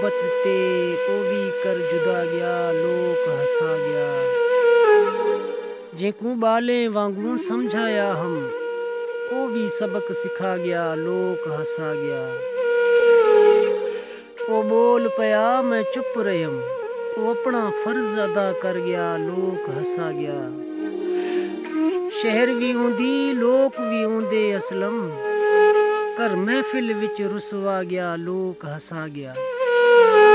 ਮੁਹੱਬਤ ਤੇ ਉਹ ਵੀ ਕਰ ਜੁਦਾ ਗਿਆ, ਲੋਕ ਹਸਾ ਗਿਆ। ਜੇ ਕੂ ਬਾਲੇ ਵਾਂਗੂ ਸਮਝਾਇਆ ਹਮ, ਉਹ ਵੀ ਸਬਕ ਸਿਖਾ ਗਿਆ, ਲੋਕ ਹਸਾ ਗਿਆ। ਉਹ ਬੋਲ ਪਿਆ, ਮੈਂ ਚੁੱਪ ਰਹਿਮ, ਉਹ ਆਪਣਾ ਫਰਜ਼ ਅਦਾ ਕਰ ਗਿਆ, ਲੋਕ ਹਸਾ ਗਿਆ। ਸ਼ਹਿਰ ਵੀ ਹੁੰਦੀ, ਲੋਕ ਵੀ ਹੁੰਦੇ ਅਸਲਮ ਕਰ ਮਹਿਫਿਲ ਵਿੱਚ ਰੁਸਵਾ ਗਿਆ, ਲੋਕ ਹਸਾ ਗਿਆ। Mm-hmm.